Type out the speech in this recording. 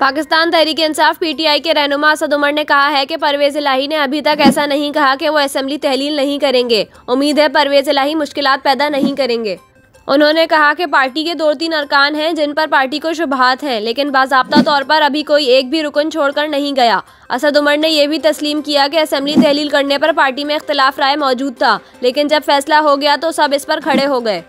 Pakistan Tehreek Insaf PTI के रहनुमा असद उमर ने कहा है कि परवेज इलाही ने अभी तक ऐसा नहीं कहा कि वो असम्बली तहलील नहीं करेंगे। उम्मीद है परवेज इलाही मुश्किल पैदा नहीं करेंगे। उन्होंने कहा कि पार्टी के दो तीन अरकान हैं जिन पर पार्टी को शुभात हैं, लेकिन बाबा तौर पर अभी कोई एक भी रुकन छोड़कर नहीं गया। असद उमर ने यह भी तस्लीम किया कि असम्बली तहलील करने पर पार्टी में इख्तलाफ राय मौजूद था, लेकिन जब फैसला हो गया तो सब इस पर खड़े हो गए।